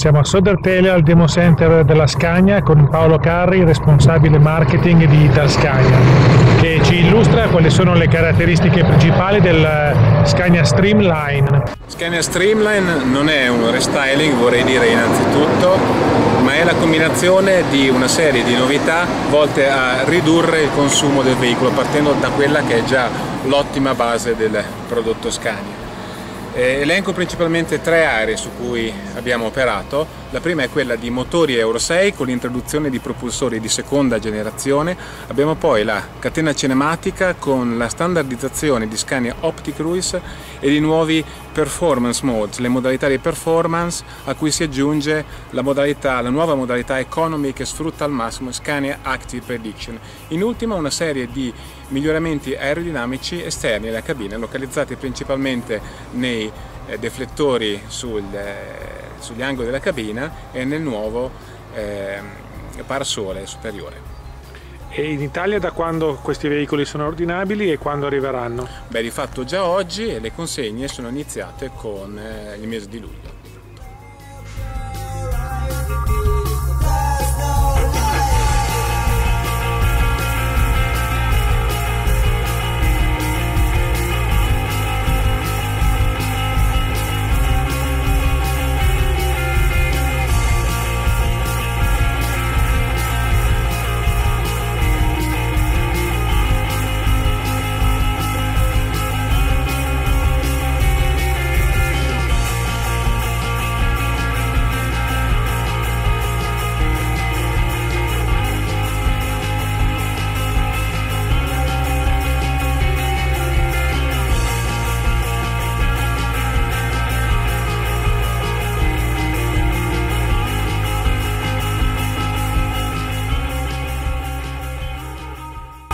Siamo a Sodertele al Demo Center della Scania con Paolo Carri, responsabile marketing di Italscania, che ci illustra quali sono le caratteristiche principali del Scania Streamline. Scania Streamline non è un restyling, vorrei dire innanzitutto, ma è la combinazione di una serie di novità volte a ridurre il consumo del veicolo partendo da quella che è già l'ottima base del prodotto Scania. Eh, elenco principalmente tre aree su cui abbiamo operato. La prima è quella di motori Euro 6 con l'introduzione di propulsori di seconda generazione. Abbiamo poi la catena cinematica con la standardizzazione di Scania Optic Cruise e di nuovi performance modes, le modalità di performance a cui si aggiunge la, modalità, la nuova modalità economy che sfrutta al massimo Scania Active Prediction. In ultima una serie di miglioramenti aerodinamici esterni alla cabina localizzati principalmente nei eh, deflettori sul, eh, sugli angoli della cabina e nel nuovo eh, parasole superiore. E in Italia da quando questi veicoli sono ordinabili e quando arriveranno? Beh, di fatto già oggi le consegne sono iniziate con eh, il mese di luglio.